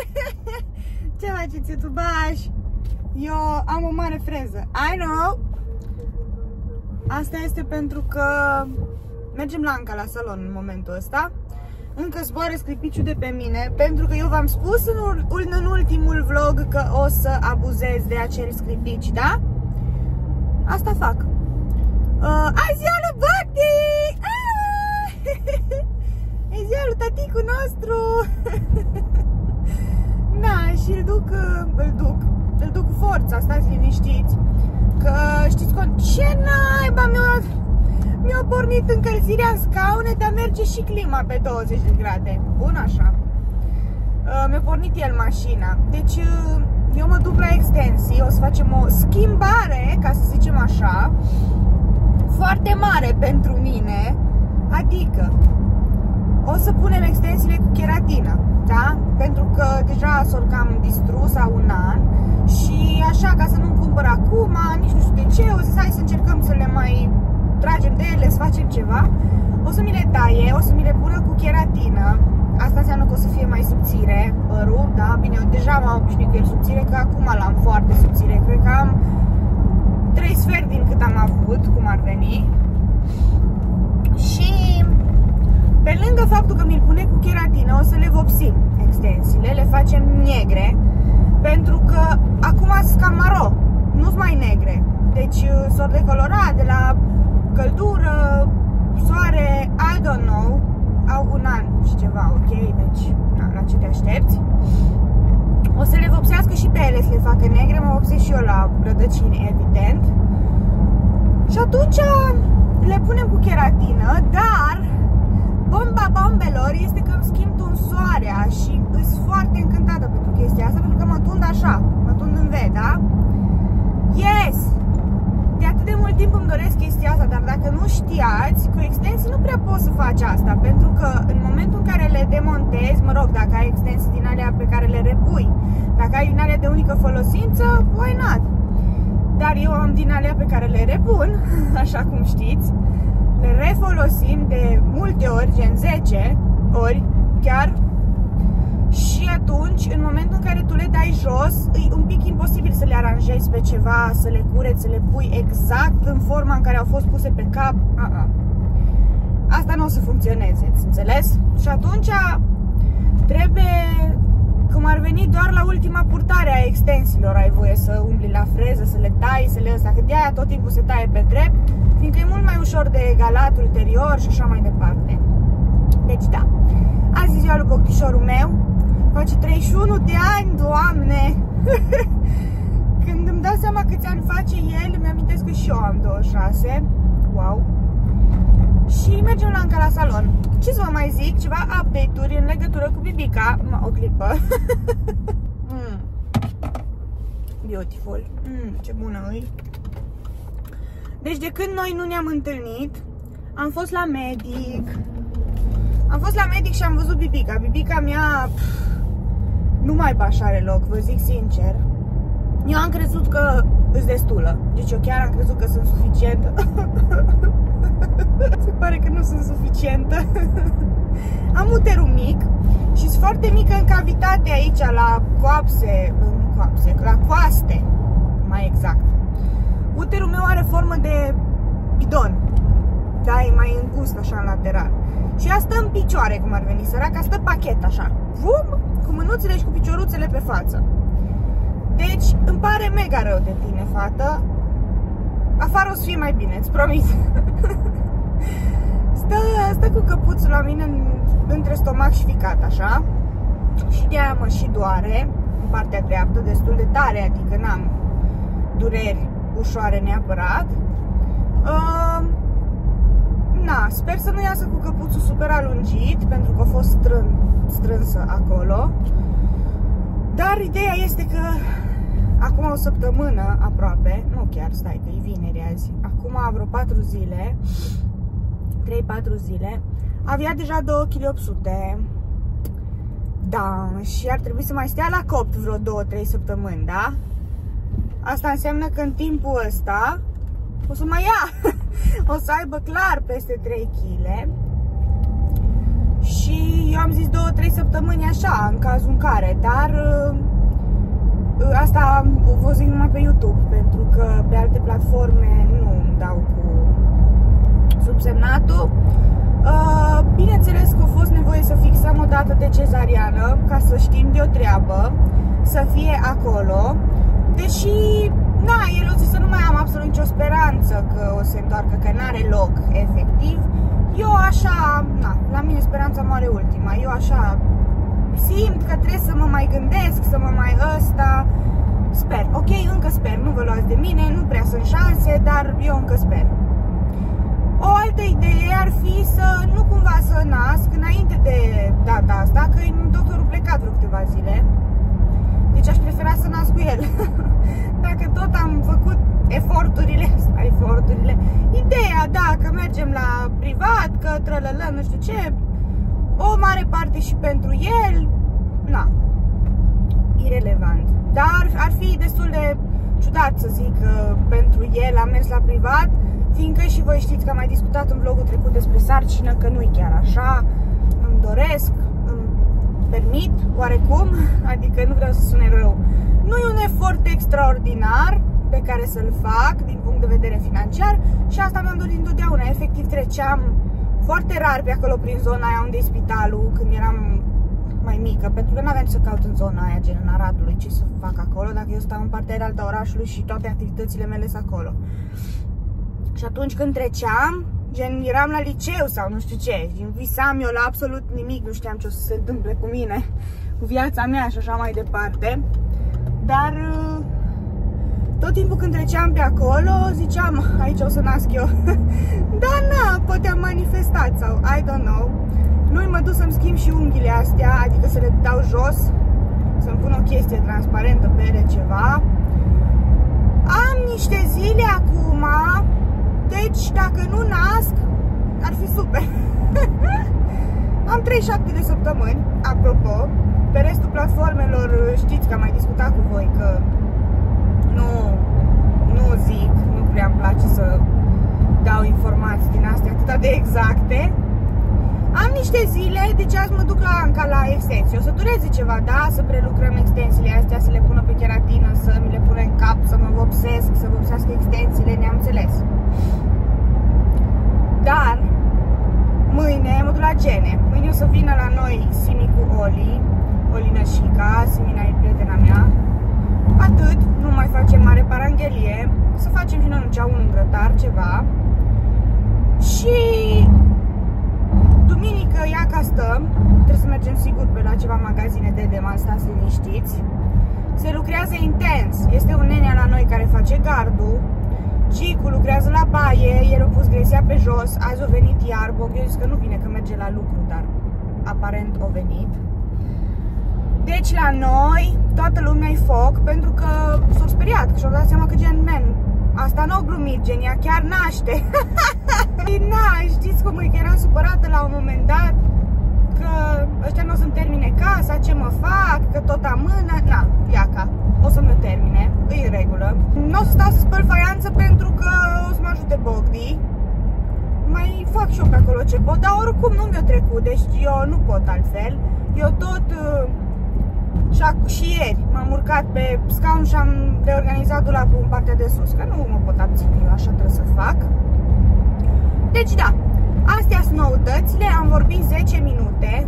Ce faceți, youtubaș? Eu am o mare freză. I know! Asta este pentru că mergem la Anca la salon în momentul ăsta. Încă zboară scripiciul de pe mine, pentru că eu v-am spus în, în ultimul vlog că o să abuzez de acel scripici, da? Asta fac. Uh, azi e lui Bacti! Ah! E ziua lui taticul nostru! da, și îl duc, îl duc, îl duc cu forța, stați liniștiți. Că știți că ce naiba mi-a mi pornit încălzirea în scaune, dar merge și clima pe 20 de grade. Bun așa. Uh, mi-a pornit el mașina. Deci uh, eu mă duc la extensii, o să facem o schimbare, ca să zicem așa, foarte mare pentru mine. Adică o să punem extensiile cu keratină, da? Pentru că deja s-au cam distrus sau un an și așa, ca să nu cumpăr acum, nici nu știu de ce, o să hai să încercăm să le mai tragem de ele, să facem ceva. O să mi le taie, o să mi le pună cu keratină. Asta înseamnă că o să fie mai subțire părul, da? Bine, eu deja m-am obișnuit cu el subțire, că acum l-am foarte subțire. Cred că am 3 sfert din cât am avut, cum ar veni. Și pe lângă faptul că mi-l pune cu keratină, o să le vopsim extensiile, le facem negre, pentru că acum sunt cam maro, nu sunt mai negre. Deci uh, s-au decolorat de la căldură, soare, I don't know, au un an și ceva, ok? Deci, na, la ce te aștepți? O să le vopsească și pe ele să le facă negre, mă vopsesc și eu la rădăcini, evident. Și atunci le punem cu keratină, dar Bomba bombelor este că îmi schimb tunsoarea și sunt foarte încântată pentru chestia asta, pentru că mă tund așa, mă tund în V, da? Yes! De atât de mult timp îmi doresc chestia asta, dar dacă nu știați, cu extensii nu prea poți să faci asta, pentru că în momentul în care le demontezi, mă rog, dacă ai extensii din alea pe care le repui, dacă ai din alea de unică folosință, why not? Dar eu am din alea pe care le repun, așa cum știți, le refolosim de multe ori, gen 10 ori chiar și atunci, în momentul în care tu le dai jos, e un pic imposibil să le aranjezi pe ceva, să le cureți, să le pui exact în forma în care au fost puse pe cap. A -a. Asta nu o să funcționeze, înțeles? Și atunci trebuie, cum ar veni, doar la ultima purtare a extensiilor ai voie să umbli la freză, să le tai, să le ăsta, că de aia tot timpul se taie pe drept fiindcă e mult mai ușor de egalat ulterior și așa mai departe. Deci da, azi e ziua lui Boctișorul meu, face 31 de ani, doamne! Când îmi dau seama câți ani face el, îmi amintesc că și eu am 26, wow! Și mergem la încă la salon. Ce să vă mai zic? Ceva update-uri în legătură cu Bibica. O clipă. mm. Beautiful. Mm, ce bună e. Deci de când noi nu ne-am întâlnit, am fost la medic. Am fost la medic și am văzut Bibica. Bibica mea pf, nu mai așa are loc, vă zic sincer. Eu am crezut că îți destulă. Deci eu chiar am crezut că sunt suficientă. Se pare că nu sunt suficientă. am uterul mic și sunt foarte mică în cavitate aici la coapse, nu coapse, la coaste, mai exact. Uterul meu are formă de bidon. Da, e mai îngust așa în lateral. Și ea stă în picioare, cum ar veni, săraca, stă pachet așa. Vum, cu mânuțele și cu picioruțele pe față. Deci, îmi pare mega rău de tine, fată. Afară o să fie mai bine, îți promit. stă, stă cu căpuțul la mine în, între stomac și ficat, așa. Și de aia mă și doare în partea dreaptă, destul de tare, adică n-am dureri ușoare neapărat. Uh, na, sper să nu iasă cu căpuțul super alungit, pentru că a fost strân, strânsă acolo. Dar ideea este că acum o săptămână aproape, nu chiar, stai că e vineri azi, acum vreo 4 zile, 3-4 zile, avea deja 2 kg 800 da, și ar trebui să mai stea la copt vreo 2-3 săptămâni, da? Asta înseamnă că în timpul ăsta o să mai ia, o să aibă clar peste 3 kg. Și eu am zis 2-3 săptămâni așa așa, în cazul în care, dar uh, asta o zic numai pe YouTube, pentru că pe alte platforme nu îmi dau cu subsemnatul. Uh, bineînțeles că a fost nevoie să fixăm o dată de cezariană ca să știm de o treabă, să fie acolo, deși na, el o zis să nu mai am absolut nicio speranță că o se întoarcă, că n-are loc efectiv. Eu așa, na, la mine speranța moare ultima, eu așa simt că trebuie să mă mai gândesc, să mă mai ăsta, sper, ok, încă sper, nu vă luați de mine, nu prea sunt șanse, dar eu încă sper. O altă idee ar fi să nu cumva să nasc înainte de data asta, că doctorul plecat vreo câteva zile. Deci aș prefera să nasc cu el. Dacă tot am făcut eforturile, eforturile, ideea, da, că mergem la privat, că trălălă, nu știu ce, o mare parte și pentru el, na, irelevant. Dar ar fi destul de ciudat să zic că pentru el am mers la privat, fiindcă și voi știți că am mai discutat în vlogul trecut despre sarcină, că nu e chiar așa, îmi doresc, îmi permit, oarecum, adică nu vreau să sune rău. Nu e un efort extraordinar pe care să-l fac din punct de vedere financiar și asta mi-am dorit întotdeauna. Efectiv treceam foarte rar pe acolo prin zona aia unde e spitalul, când eram mai mică, pentru că nu aveam să caut în zona aia, gen în Aradului, ce să fac acolo, dacă eu stau în partea alta orașului și toate activitățile mele sunt acolo. Și atunci când treceam, gen eram la liceu sau nu știu ce, visam eu la absolut nimic, nu știam ce o să se întâmple cu mine, cu viața mea și așa mai departe. Dar uh, tot timpul când treceam pe acolo, ziceam, aici o să nasc eu. Dar na, poate am manifestat sau I don't know. Nu mă duc să-mi schimb și unghiile astea, adică să le dau jos, să-mi pun o chestie transparentă pe ele ceva. Am niște zile acum deci, dacă nu nasc, ar fi super. Am 37 de săptămâni, apropo. Pe restul platformelor știți că am mai discutat cu voi că nu, nu zic, nu prea îmi place să dau informații din astea atât de exacte. Am niște zile, deci azi mă duc la Anca la extensie. O să dureze ceva, da? Să prelucrăm extensiile astea, să le pună pe keratină, să mi le pune în cap, să mă vopsesc, să vopsească extensiile, ne-am înțeles. Dar, mâine mă duc la Gene. Mâine o să vină la noi Simi cu Oli, Olina Șica, Simina e prietena mea. Atât, nu mai facem mare paranghelie, să facem și noi un grătar, ceva. Și duminică ia ca stăm, trebuie să mergem sigur pe la ceva magazine de demal, stați liniștiți. Se lucrează intens, este un nenea la noi care face gardul, Cicu lucrează la baie, el a pus gresia pe jos, azi a venit iar, Bog, eu zis că nu vine, că merge la lucru, dar aparent a venit. Deci la noi, toată lumea e foc, pentru că s-au speriat, că și-au dat seama că gen, man, asta nu o glumit, gen, ea chiar naște. na, știți cum e, că eram supărată la un moment dat, că ăștia nu o să-mi termine casa, ce mă fac, că tot amână, na, iaca, o să mă termine, e în regulă. Nu o să stau să spăl faianță pentru că o să mă ajute Bogdi. Mai fac și eu pe acolo ce pot, dar oricum nu mi-o trecut, deci eu nu pot altfel. Eu tot uh, și ieri m-am urcat pe scaun și am reorganizat dulapul în partea de sus, că nu mă pot abține, eu așa trebuie să fac. Deci da, astea sunt noutățile, am vorbit 10 minute.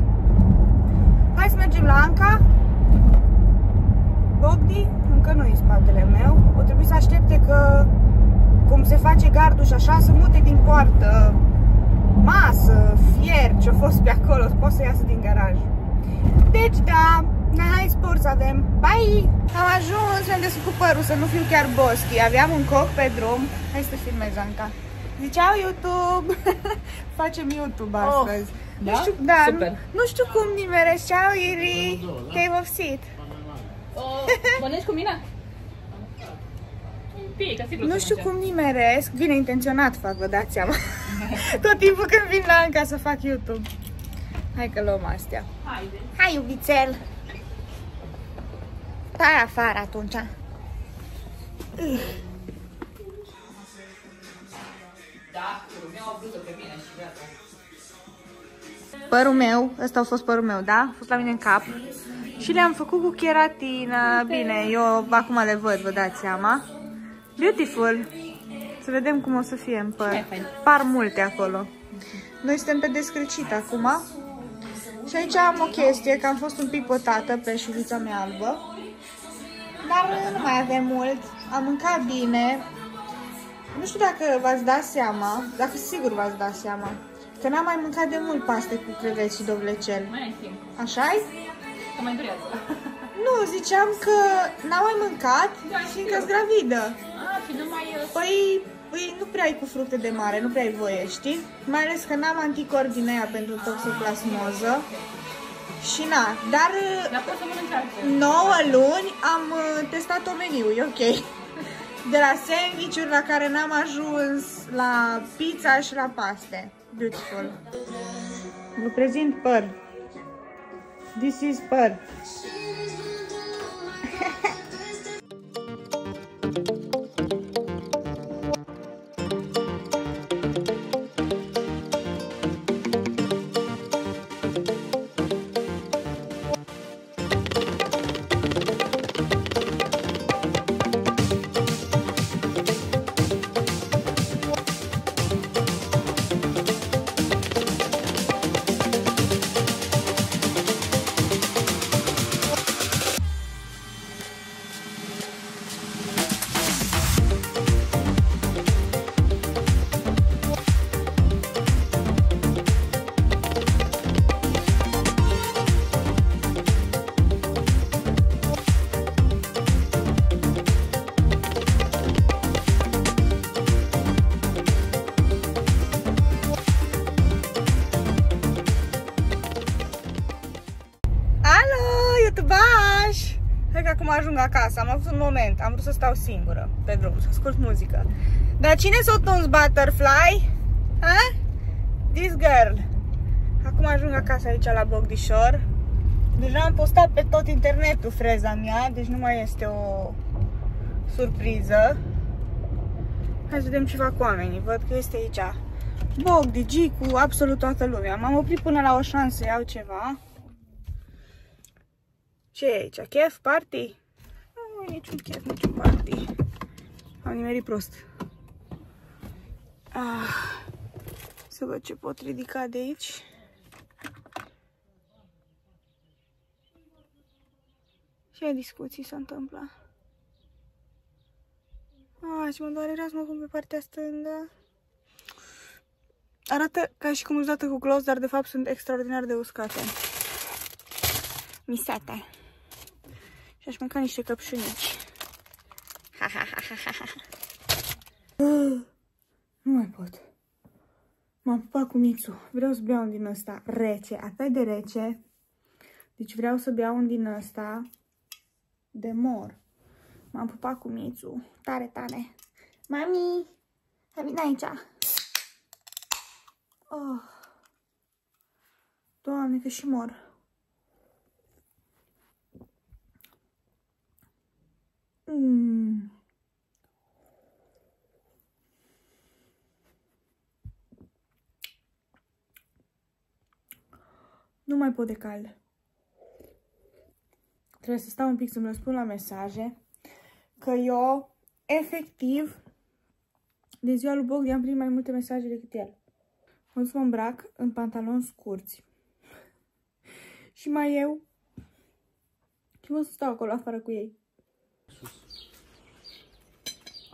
Hai să mergem la Anca. Bogdi încă nu e în spatele meu. O trebuie să aștepte că cum se face gardul și așa, să mute din poartă masă, fier, ce-a fost pe acolo, poate să iasă din garaj. Deci da, hai spor să avem. Bye! Am ajuns, mi-am desfăcut părul, să nu fiu chiar boschi. Aveam un coc pe drum. Hai să filmez, Anca. Ziceau YouTube! Facem YouTube oh, astăzi. Oh, da? Nu știu, da, Super. Nu, nu știu cum nimeresc. Ceau, Iri! Te-ai vopsit? Oh, mănânci cu mine? Pic, nu știu cum nimeresc, bine intenționat fac, vă dați seama. Tot timpul când vin la Anca să fac YouTube. Hai că luăm astea. Haide. Hai, iubițel! Stai afară atunci. Da, mi-au o bluză pe mine și gata. părul meu, ăsta a fost părul meu, da? A fost la mine în cap. Și le-am făcut cu keratină. Bine, eu acum le văd, vă dați seama. Beautiful. Să vedem cum o să fie în păr. Par multe acolo. Noi suntem pe descrăcit acum. Și aici am o chestie, că am fost un pic potată pe șuvița mea albă. Dar nu mai avem mult. Am mâncat bine. Nu știu dacă v-ați dat seama, dacă sigur v-ați dat seama, că n-am mai mâncat de mult paste cu creveți și dovlecel. Mai ai timp. Așa-i? Că mai durează. Nu, ziceam că n-am mai mâncat, Da, fiindcă-s gravidă. Ah, și nu mai... uh, Păi, păi nu prea ai cu fructe de mare, nu prea ai voie, știi? Mai ales că n-am anticorpi din aia pentru toxoplasmoză. Și na, dar Dar poți să mănânci altfel. 9 luni am uh, testat omeniul, e ok. De la sandwich la care n-am ajuns, la pizza și la paste. Beautiful. Vă prezint păr. This is păr. youtubaș! Hai că acum ajung acasă, am avut un moment, am vrut să stau singură pe drum, să ascult muzică. Dar cine s-o tuns Butterfly? Ha? This girl. Acum ajung acasă aici la Bogdișor. Deja am postat pe tot internetul freza mea, deci nu mai este o surpriză. Hai să vedem ce fac oamenii. Văd că este aici Bogdi, Gicu, absolut toată lumea. M-am oprit până la o șansă să iau ceva. Ce e aici? Chef? Party? Nu e niciun chef, niciun party. Am nimerit prost. Ah, să văd ce pot ridica de aici. Ce discuții s-a întâmplat? Ah, ce mă doare rea să mă pun pe partea stângă. Arată ca și cum uzată cu gloss, dar de fapt sunt extraordinar de uscate. Misate. Și aș mânca niște căpșunici. Ha, ha, ha, ha, ha, ha. Uh, Nu mai pot. M-am pupat cu Mițu. Vreau să beau un din ăsta rece, atât de rece. Deci vreau să beau un din ăsta de mor. M-am pupat cu Mițu. Tare, tare. Mami, hai vine aici. Oh. Doamne, că și mor. Mm. Nu mai pot de cald. Trebuie să stau un pic să-mi răspund la mesaje. Că eu, efectiv, de ziua lui Bogdi am primit mai multe mesaje decât el. O să mă îmbrac în pantaloni scurți. Și mai eu. Și mă să stau acolo afară cu ei.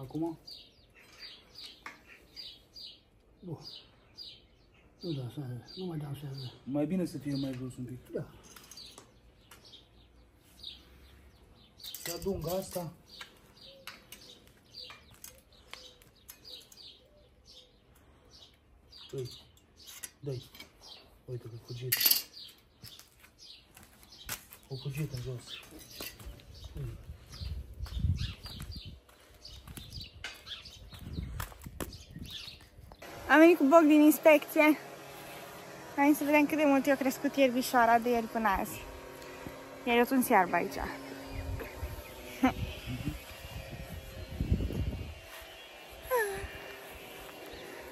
Acum? Nu. Nu dansează, nu mai dansează. Mai bine să fie mai jos un pic. Da. Să adung asta. Dă-i. Dă-i. Uite că fugit. O fugit în jos. Am venit cu Bog din inspecție. Am venit să vedem cât de mult i-a crescut ierbișoara de ieri până azi. Ieri o tuns iarbă aici.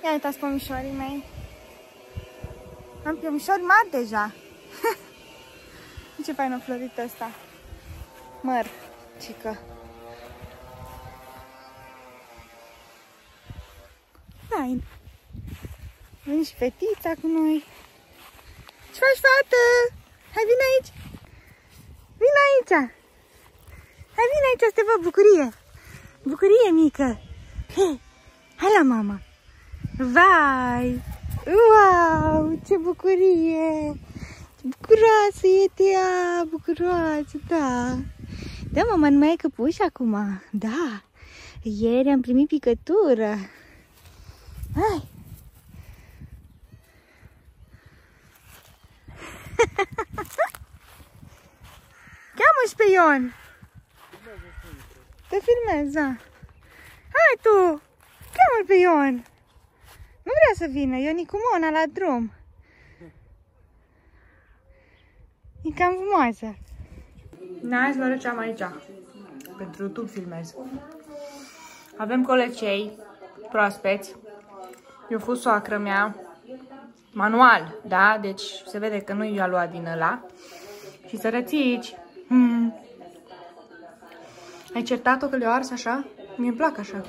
Ia uitați pomișorii mei. Am piomișori mari deja. Ce fain a florit ăsta. Măr, cică. Fain. Vine și fetița cu noi. Ce faci, fată? Hai, vine aici. Vine aici. Hai, vine aici să te văd bucurie. Bucurie mică. Hei, hai la mama. Vai! Wow! Ce bucurie! Ce bucuroasă e tea! Bucuroasă, da! Da, mama, nu mai ai căpuși acum? Da! Ieri am primit picătură. Hai! Cheamă-și pe Ion! Te filmez, da. Hai tu! Cheamă-l pe Ion! Nu vrea să vină, Ioni cu Mona la drum. E cam frumoasă. N-ai să vă arăt aici. Pentru YouTube filmez. Avem colecei proaspeți. Eu fost soacră mea. Manual, da? Deci se vede că nu i-a luat din ăla. Și sărățici. Hmm. Ai certat-o că le-o ars așa? Mie-mi plac așa.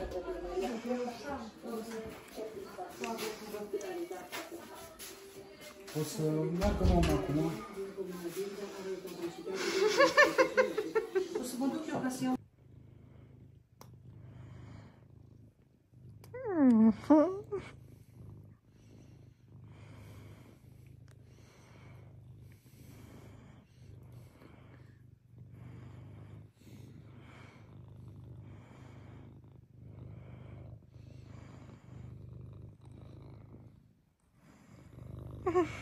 O să meargă mama acum. O să mă duc eu ca să iau.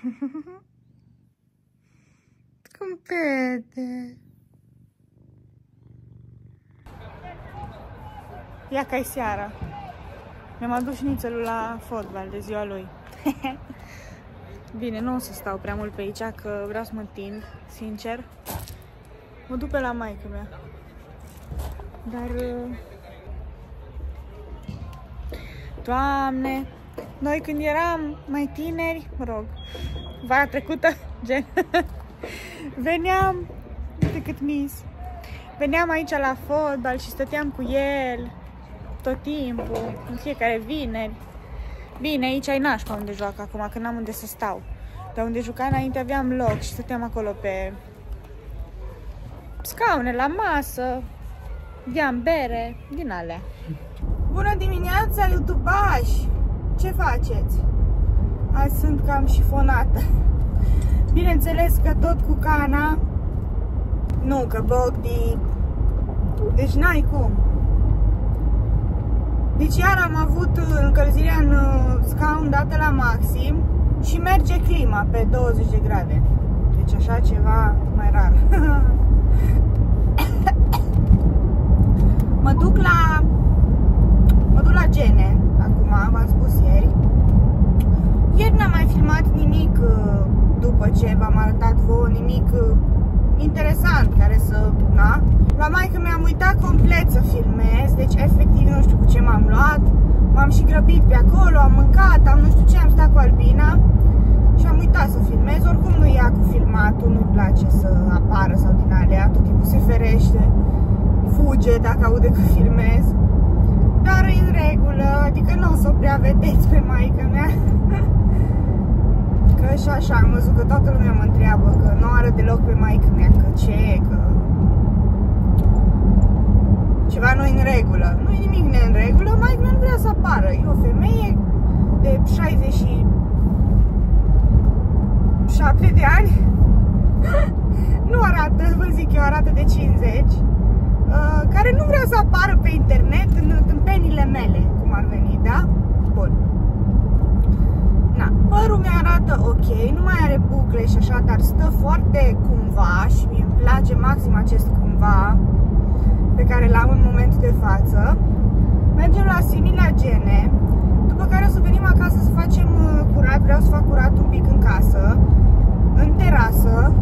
Cum pede. Ia ca seara. Mi-am adus șnițelul la fotbal de ziua lui. Bine, nu o să stau prea mult pe aici, că vreau să mă tind, sincer. Mă duc pe la maică mea. Dar... uh, Doamne, noi când eram mai tineri, mă rog, vara trecută, gen, veneam, uite cât mis, veneam aici la fotbal și stăteam cu el tot timpul, în fiecare vineri. Bine, aici ai nașpa unde joacă acum, că n-am unde să stau. Dar unde juca înainte aveam loc și stăteam acolo pe scaune, la masă, beam bere, din alea. Bună dimineața, youtubași! Ce faceți? Azi sunt cam șifonată. Bineînțeles că tot cu cana. Nu, că Bogdi... Deci n-ai cum. Deci iar am avut încălzirea în uh, scaun dată la maxim și merge clima pe 20 de grade. Deci așa ceva mai rar. mă duc la mă duc la gene acum, v-am spus ieri. Ieri n-am mai filmat nimic uh, după ce v-am arătat vouă, nimic uh, interesant care să, na. La maică mi-am uitat complet să filmez, deci efectiv nu știu cu ce m-am luat. M-am și grăbit pe acolo, am mâncat, am nu știu ce, am stat cu Albina și am uitat să filmez. Oricum nu ia cu filmatul, nu-i place să apară sau din alea, tot timpul se ferește, fuge dacă aude că filmez. Dar e în regulă, adică nu o să o prea vedeți pe maică mea. Că și așa am văzut că toată lumea mă întreabă că nu are deloc pe maică mea, că ce, că ceva nu în regulă. Nu e nimic ne în regulă, maică mea nu vrea să apară. E o femeie de 67 de ani nu arată, vă zic eu, arată de 50, uh, care nu vrea să apară pe internet în tâmpenile mele, cum ar veni, da? Bun. Na, părul mi arată ok, nu mai are bucle și așa, dar stă foarte cumva și mi îmi place maxim acest cumva pe care l-am în momentul de față. Mergem la Similagene, după care o să venim acasă să facem uh, curat, vreau să fac curat un pic în casă, în terasă,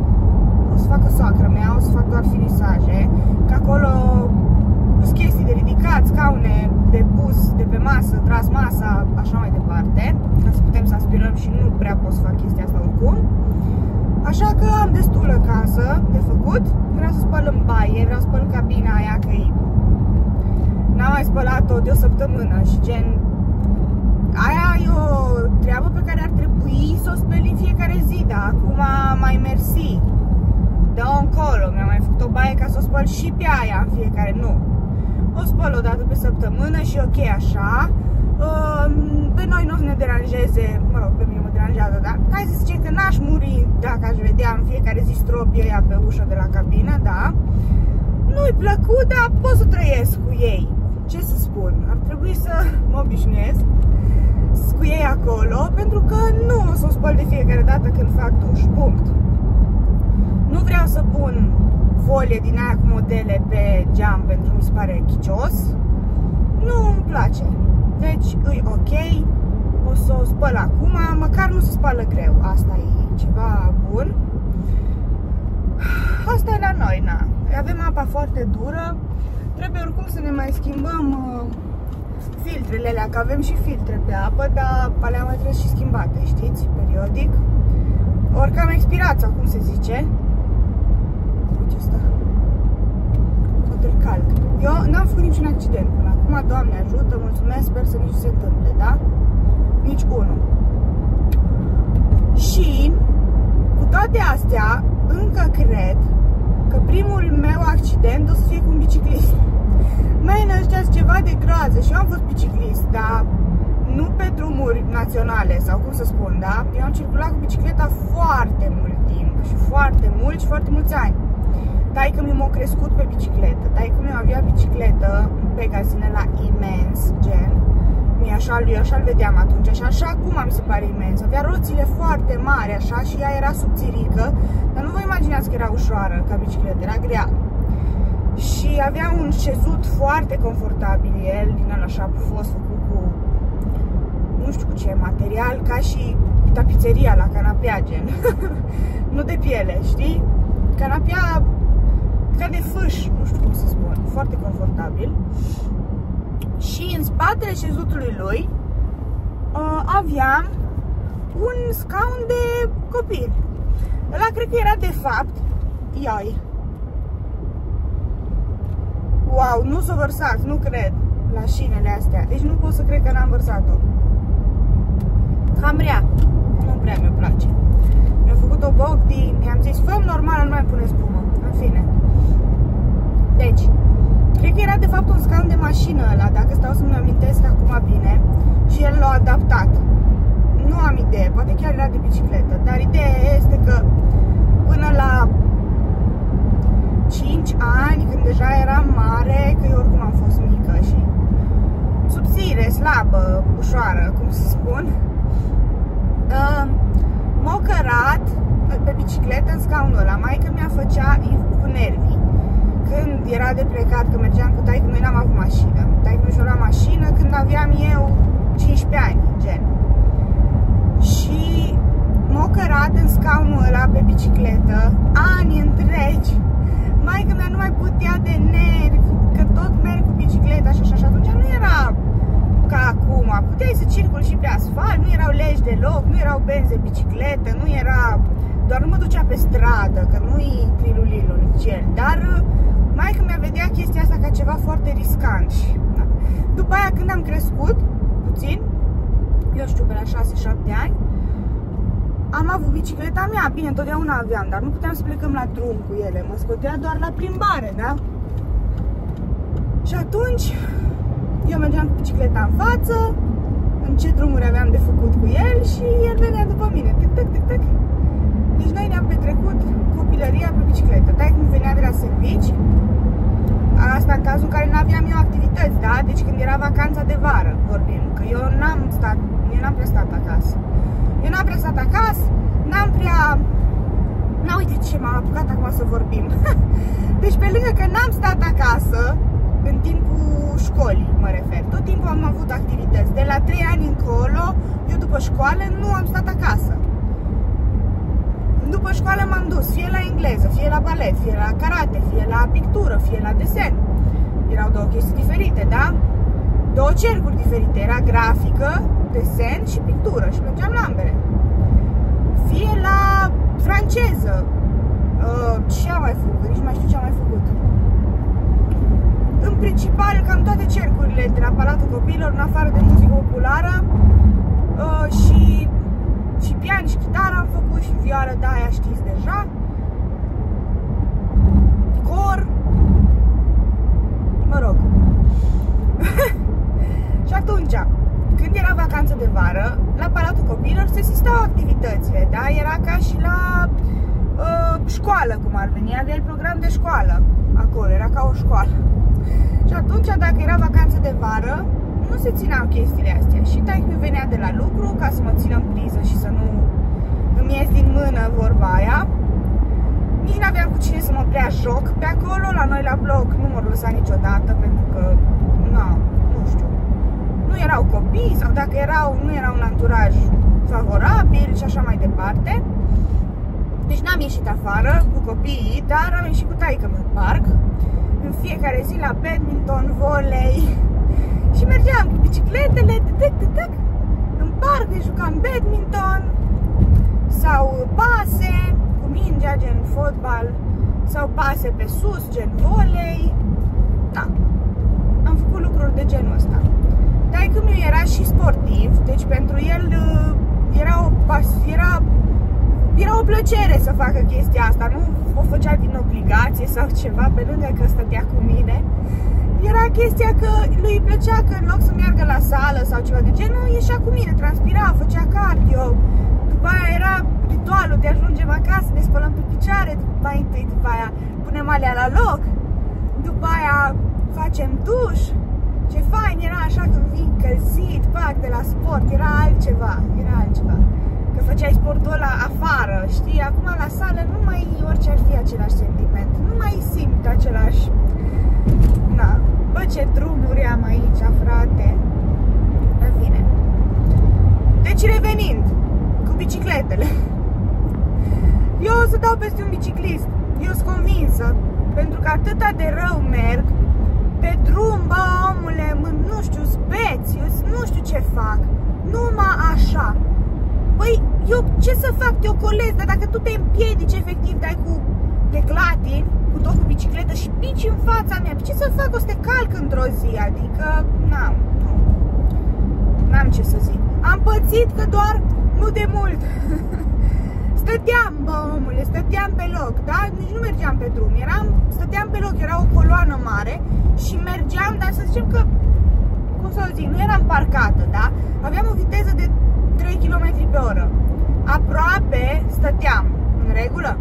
o să facă soacră mea, o să fac doar finisaje, că acolo sunt chestii de ridicat, scaune de pus, de pe masă, tras masa, așa mai departe, ca să putem să aspirăm și nu prea pot să fac chestia asta oricum. Așa că am destulă casă de făcut, vreau să spăl în baie, vreau să spăl cabina aia, că n-am mai spălat-o de o săptămână și gen aia e o treabă pe care ar trebui să o speli în fiecare zi, dar acum mai mersi. De încolo, mi-am mai făcut o baie ca să o spăl și pe aia în fiecare, nu. O spăl o dată pe săptămână și ok așa. Pe noi nu ne deranjeze, mă rog, pe mine mă deranjează, dar hai să zice că n-aș muri dacă aș vedea în fiecare zi stropii ăia pe ușa de la cabină, da? Nu-i plăcut, dar pot să trăiesc cu ei. Ce să spun? Ar trebui să mă obișnuiesc cu ei acolo, pentru că nu o să o spăl de fiecare dată când fac duș, punct. Nu vreau să pun folie din aia cu modele pe geam pentru că mi se pare chicios. Nu îmi place. Deci îi ok, o să o spăl acum, măcar nu se spală greu. Asta e ceva bun. Asta e la noi, na. Avem apa foarte dură. Trebuie oricum să ne mai schimbăm uh, filtrele alea, că avem și filtre pe apă, dar alea mai trebuie și schimbate, știți, periodic. Ori cam expirat, sau cum se zice. Uite asta. Poate calc. Eu n-am făcut niciun accident până acum, Doamne ajută, mulțumesc, sper să nici se întâmple, da? Nici unul. Și, cu toate astea, încă cred că primul meu accident o să fie cu un biciclist. Mai ăștia ceva de groază și eu am fost biciclist, dar nu pe drumuri naționale sau cum să spun, da? Eu am circulat cu bicicleta foarte mult timp și foarte mult și foarte mulți ani. Taică mi m-a crescut pe bicicletă, taică mi avea bicicletă pe gazine la imens, gen. Mi așa, eu așa-l vedeam atunci, așa, așa cum am se pare imens. Avea roțile foarte mari, așa, și ea era subțirică, dar nu vă imaginați că era ușoară ca bicicletă, era grea și avea un șezut foarte confortabil el, din ăla așa fost făcut cu nu știu cu ce material, ca și tapizeria la canapea, gen. nu de piele, știi? Canapea ca de fâș, nu știu cum să spun, foarte confortabil. Și în spatele șezutului lui uh, aveam un scaun de copil. Ăla cred că era de fapt, iai, Wow, nu s-a vărsat, nu cred, la șinele astea. Deci nu pot să cred că n-am vărsat-o. Cam rea. Nu prea mi-o place. Mi-a făcut o boc din... I-am zis, fă normal, nu mai pune spumă. În fine. Deci, cred că era de fapt un scaun de mașină ăla, dacă stau să-mi amintesc acum bine. Și el l-a adaptat. Nu am idee, poate chiar era de bicicletă. Dar ideea este că până la 5 ani, când deja eram mare, că eu oricum am fost mică și subțire, slabă, ușoară, cum să spun, uh, m-a cărat pe bicicletă în scaunul ăla. Maica mi-a făcea cu nervii. Când era de plecat, că mergeam cu taică, noi n-am avut mașină. Taică nu la mașină când aveam eu 15 ani, gen. Și m-a cărat în scaunul ăla pe bicicletă, ani întregi, maica mea nu mai putea de nervi, că tot merg cu bicicleta și așa, și atunci nu era ca acum, puteai să circul și pe asfalt, nu erau legi deloc, nu erau benzi de bicicletă, nu era, doar nu mă ducea pe stradă, că nu-i trilulilu nici el, dar maica mea vedea chestia asta ca ceva foarte riscant și, da. După aia când am crescut, puțin, eu știu, pe la 6-7 ani, am avut bicicleta mea, bine, întotdeauna aveam, dar nu puteam să plecăm la drum cu ele, mă scotea doar la plimbare, da? Și atunci, eu mergeam cu bicicleta în față, în ce drumuri aveam de făcut cu el și el venea după mine, tic, tic, tic, tic. Deci noi ne-am petrecut copilăria pe bicicletă. Dai cum venea de la servici, asta în cazul în care nu aveam eu activități, da? Deci când era vacanța de vară, vorbim, că eu n-am stat, eu n-am prea stat acasă. Eu n-am prea stat acasă, n-am prea... Na, uite ce m-am apucat acum să vorbim. deci pe lângă că n-am stat acasă, în timpul școlii, mă refer. Tot timpul am avut activități. De la 3 ani încolo, eu după școală nu am stat acasă. După școală m-am dus fie la engleză, fie la balet, fie la karate, fie la pictură, fie la desen. Erau două chestii diferite, da? Două cercuri diferite. Era grafică, desen și pictură și mergeam la ambele. Fie la franceză. Uh, ce am mai făcut? Nici nu mai știu ce am mai făcut în principal cam toate cercurile de la Palatul Copiilor, în afară de muzică populară uh, și, și pian și chitară am făcut și vioară, da, aia știți deja. Cor, mă rog. și atunci, când era vacanță de vară, la Palatul Copiilor se sistau activitățile, da? Era ca și la uh, școală, cum ar veni, avea el program de școală acolo, era ca o școală. Și atunci, dacă era vacanță de vară, nu se țineau chestiile astea. Și taică venea de la lucru ca să mă țină în priză și să nu îmi ies din mână vorba aia. Nici n-aveam cu cine să mă prea joc pe acolo, la noi la bloc nu m-au lăsat niciodată pentru că, na, nu știu, nu erau copii sau dacă erau, nu era un anturaj favorabil și așa mai departe. Deci n-am ieșit afară cu copiii, dar am ieșit cu taică în parc în fiecare zi la badminton, volei și mergeam cu bicicletele, tăc, tăc, tăc, în parc, ne jucam badminton sau pase cu mingea, gen fotbal, sau pase pe sus, gen volei. Da, am făcut lucruri de genul ăsta. Dar cum eu era și sportiv, deci pentru el uh, era o, era era o plăcere să facă chestia asta, nu o făcea din obligație sau ceva, pe lângă că stătea cu mine. Era chestia că lui îi plăcea că în loc să meargă la sală sau ceva de genul, ieșea cu mine, transpira, făcea cardio. După aia era ritualul de ajungem acasă, ne spălăm pe picioare, după întâi, după aia punem alea la loc, după aia facem duș. Ce fain era așa când vii încălzit, pac, de la sport, era altceva, era altceva că făceai sportul ăla afară, știi? Acum la sală nu mai orice ar fi același sentiment, nu mai simt același... Na, bă, ce drumuri am aici, frate. În fine. Deci revenind, cu bicicletele. Eu o să dau peste un biciclist, eu sunt convinsă, pentru că atâta de rău merg, pe drum, bă, omule, nu știu, speți, nu știu ce fac, numai așa. Păi, eu ce să fac? Te ocolez, dar dacă tu te împiedici efectiv, dai cu teclatin, cu tot cu bicicletă și pici în fața mea, ce să fac? O să te calc într-o zi, adică, n-am, nu. N-am ce să zic. Am pățit că doar nu de mult. stăteam, bă, omule, stăteam pe loc, da? Nici nu mergeam pe drum, eram, stăteam pe loc, era o coloană mare și mergeam, dar să zicem că, cum să zic, nu eram parcată, da? Aveam o viteză de 3 km pe oră. Aproape stăteam, în regulă.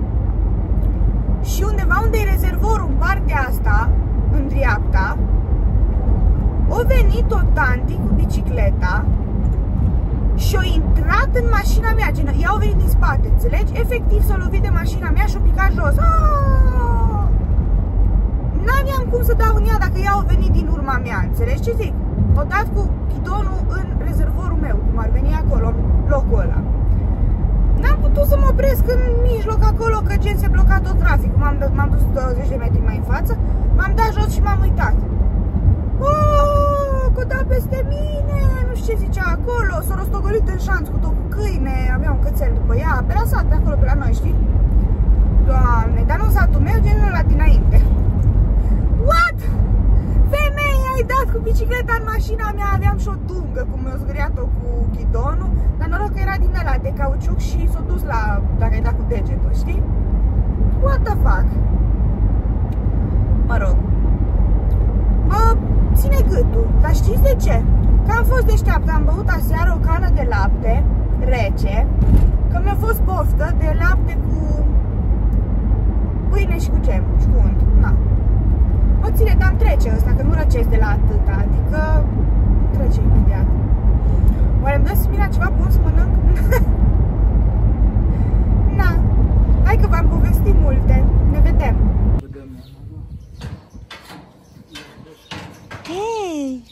Și undeva unde e rezervorul, în partea asta, în dreapta, o venit o tanti cu bicicleta și a intrat în mașina mea, gen, ea au venit din spate, înțelegi? Efectiv s-a lovit de mașina mea și a picat jos. N-aveam cum să dau în ea dacă ea a venit din urma mea, înțelegi ce zic? O dat cu ghidonul în rezervorul meu, cum ar veni acolo, locul ăla. N-am putut să mă opresc în mijloc acolo, că gen se bloca tot traficul. M-am dus 20 de metri mai în față, m-am dat jos și m-am uitat. Oh, că da peste mine, nu știu ce zicea acolo, s-a rostogolit în șanț cu tot cu câine, avea un cățel după ea, pe la sat, pe acolo, pe la noi, știi? Doamne, dar nu satul meu, genul ăla dinainte. What? Femeie, ai dat cu bicicleta în mașina mea, aveam și o dungă, cum mi-a zgâriat-o cu ghidonul, dar noroc că era din ăla de cauciuc și s-a dus la, dacă ai dat cu degetul, știi? What the fuck? Mă rog. Mă ține gâtul, dar știți de ce? Că am fost deșteaptă, am băut aseară o cană de lapte rece Că mi-a fost poftă de lapte cu pâine și cu gem și cu unt. Na. Mă ține, dar îmi trece ăsta, că nu răcesc de la atâta, adică trece imediat. Oare îmi dă Simina ceva bun să mănânc? Na. Hai că v-am povestit multe. Ne vedem. Hei!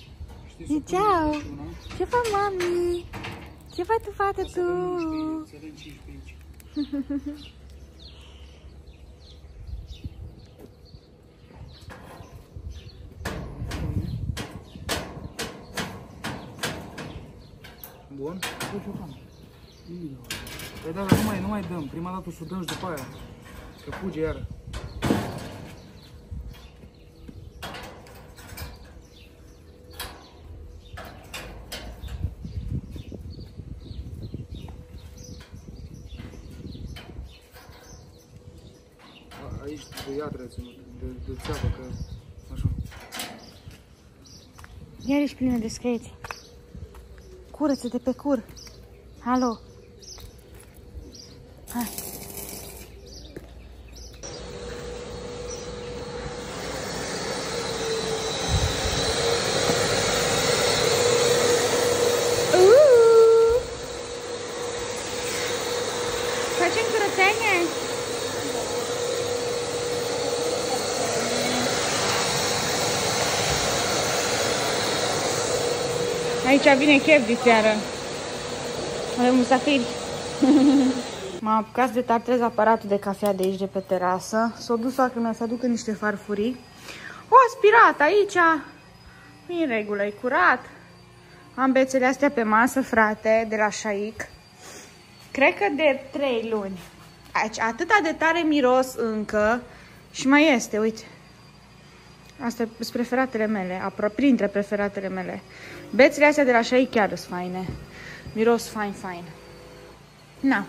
E ceau! Ce fac mami? Ce faci tu, fată, tu? Să avem 15 aici. Bun? Păi da, dar nu mai, nu mai dăm. Prima dată o să o dăm și după aia. Că fuge iară. A- Aici de ea trebuie ținut, de, de țeapă, că așa. Iar ești plină de scăieți. Curăță de pe cur. Alo. Hai. Uuu. Facem curățenie? Aici vine chef de seară. Avem musafiri. M-am apucat să detartrez aparatul de cafea de aici, de pe terasă. S-a dus soacră mea să aducă niște farfurii. O aspirat aici. E în regulă, e curat. Am bețele astea pe masă, frate, de la Shaic. Cred că de 3 luni. Aici, atâta de tare miros încă. Și mai este, uite. Astea sunt preferatele mele, apro printre preferatele mele. Bețile astea de la Shai chiar sunt faine. Miros fain, fain. Na.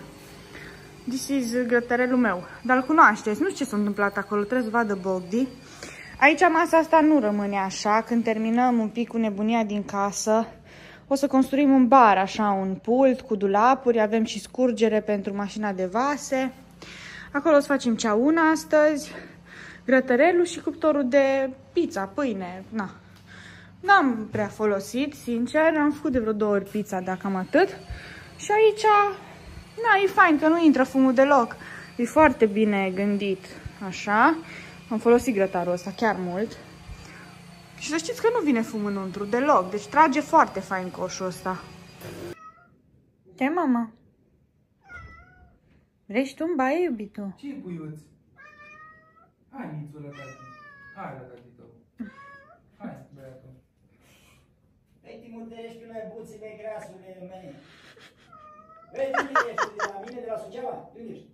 This is grătărelul meu. Dar îl cunoașteți. Nu știu ce s-a întâmplat acolo. Trebuie să vadă Bogdi. Aici masa asta nu rămâne așa. Când terminăm un pic cu nebunia din casă, o să construim un bar, așa, un pult cu dulapuri. Avem și scurgere pentru mașina de vase. Acolo o să facem ceauna astăzi grătărelul și cuptorul de pizza, pâine, na. N-am prea folosit, sincer, am făcut de vreo două ori pizza, dacă am atât. Și aici, na, e fain că nu intră fumul deloc. E foarte bine gândit, așa. Am folosit grătarul ăsta chiar mult. Și să știți că nu vine fum înăuntru deloc, deci trage foarte fain coșul ăsta. Ce, mama? Vrei și tu un baie, iubitul? Ce puiuț? Hai, Nițu, la tati. Hai, la tati tău. Hai, băiatul. Ei, Timotei, ești pe la buțile grasule mele. Ei, de unde ești? De la mine, de la Suceava? De unde ești?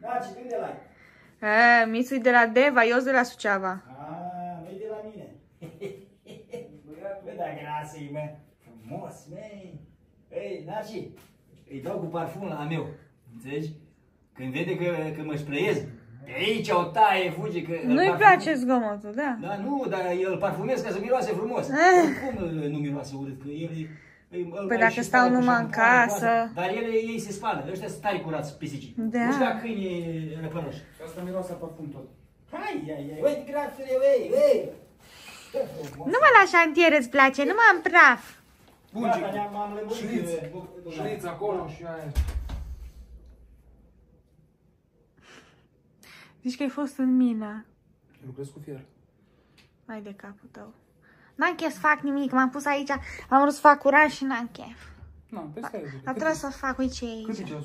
Da, ce de unde l-ai? E, Misu de la Deva, eu sunt de la Suceava. Ah, nu de la mine. Bă, da, grasă mă. Frumos, măi. Ei, Naci, îi dau cu parfum la meu. Înțelegi? Când vede că, că mă spreiez, de aici o taie, fuge că... îl Nu-i parfum- place zgomotul, da. Da, nu, dar el îl parfumez ca să miroase frumos. Cum îl- nu miroase urât? Că el e- îl- îl Păi mai dacă și stau spală cu numai în șampoane, cu casă. asta. Dar ele ei se spală, ăștia sunt tare curați pisicii. Da. Nu știu dacă câinii răpănoși. Și asta miroase a parfum tot. Hai, hai, hai, uite grafele, ei, ei. Numai la șantier îți place, numai în praf. Pungi Gata, ne-am am lămurit. șniț, uh, șniț acolo și aia. Zici că ai fost în mine. Lucrez cu fier. Mai de capul tău. N-am chef să fac nimic, m-am pus aici, am vrut să fac curat și n-am chef. Nu, pe stai. Dar trebuie să fac, uite ce e aici. Cât e.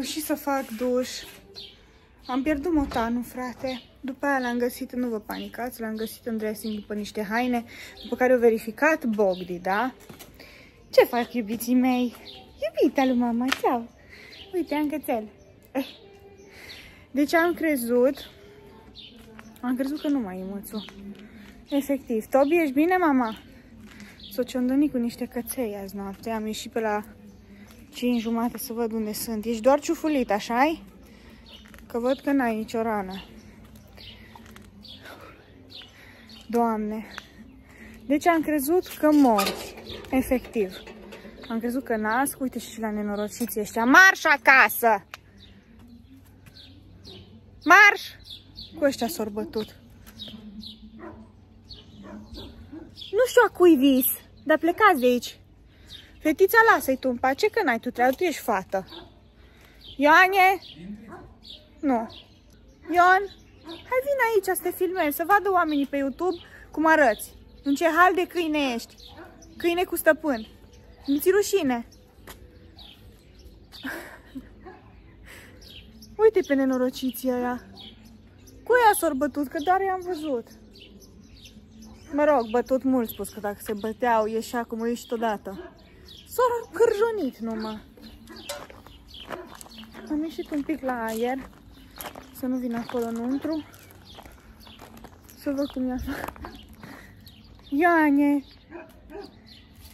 reușit să fac duș. Am pierdut motanul, frate. După aia l-am găsit, nu vă panicați, l-am găsit în dressing după niște haine, după care au verificat Bogdi, da? Ce fac, iubiții mei? Iubita lui mama, ceau! Uite, am cățel. Eh. Deci am crezut, am crezut că nu mai e mățu. Efectiv. Tobi, ești bine, mama? S-o cu niște căței azi noapte. Am ieșit pe la 5 jumate să văd unde sunt. Ești doar ciufulit, așa -i? Că văd că n-ai nicio rană. Doamne. Deci am crezut că mor. Efectiv. Am crezut că nasc. Uite și la nenorociții ăștia. Marș acasă! Marș! Cu ăștia s-au bătut. Nu știu a cui vis, dar plecați de aici. Fetița, lasă-i tu în pace, că n-ai tu treabă, tu ești fată. Ioane? Nu. Ion? Hai vin aici să te filmezi, să vadă oamenii pe YouTube cum arăți. În ce hal de câine ești. Câine cu stăpân. Mi-ți rușine. Uite pe nenorociții aia. Cu ea s-au bătut, că doar i-am văzut. Mă rog, bătut mult spus că dacă se băteau, ieșea cum ieșit odată. S-au cârjonit numai. Am ieșit un pic la aer să nu vin acolo înăuntru. Să văd cum i-a Ioane!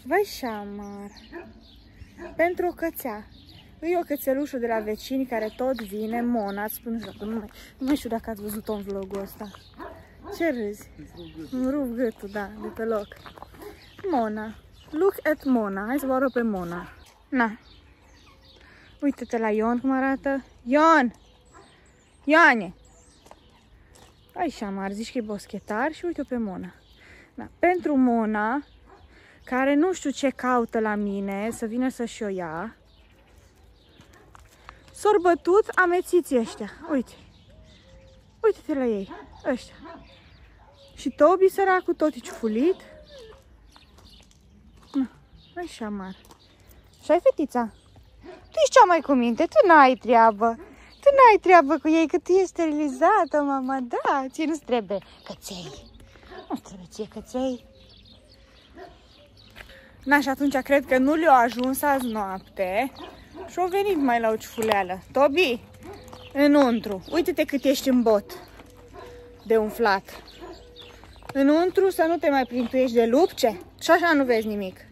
Vai șamar! Pentru o cățea. E o cățelușă de la vecini care tot vine, Mona, îți spun că nu mai, nu mai știu dacă ați văzut-o în vlogul ăsta. Ce râzi? Îmi rup gâtul, da, de pe loc. Mona. Look at Mona. Hai să vă arăt pe Mona. Na. Uite-te la Ion cum arată. Ion! Ioane! Așa mare, zici că e boschetar și uite-o pe Mona. Da. Pentru Mona, care nu știu ce caută la mine, să vină să-și o ia, s-au bătut amețiții ăștia. Uite. Uite-te la ei. Ăștia. Și Tobi, săracul, tot e ciufulit. Na, așa mare. Și ai fetița? Tu ești cea mai cu minte, tu n-ai treabă. Tu n-ai treabă cu ei, că tu ești sterilizată, mama, da, ție nu-ți trebuie căței. Nu trebuie ție căței. Na, și atunci cred că nu le-au ajuns azi noapte și au venit mai la o ciufuleală. Tobi, înăuntru, uite-te cât ești în bot de umflat. Înăuntru să nu te mai prinzi, tu ești de lupce și așa nu vezi nimic.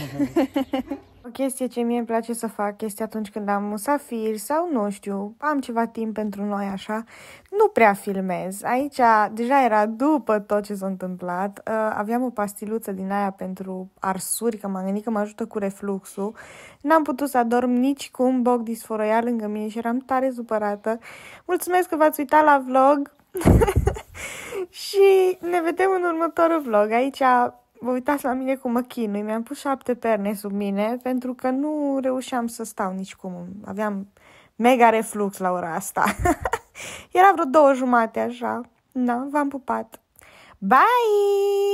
o chestie ce mie îmi place să fac este atunci când am musafiri sau nu știu, am ceva timp pentru noi așa, nu prea filmez. Aici deja era după tot ce s-a întâmplat. Uh, aveam o pastiluță din aia pentru arsuri, că m-am gândit că mă ajută cu refluxul. N-am putut să adorm nici cu un boc disforoia lângă mine și eram tare supărată. Mulțumesc că v-ați uitat la vlog și ne vedem în următorul vlog. Aici vă uitați la mine cum mă chinui. Mi-am pus șapte perne sub mine pentru că nu reușeam să stau nici cum. Aveam mega reflux la ora asta. Era vreo două jumate așa. Da, v-am pupat. Bye!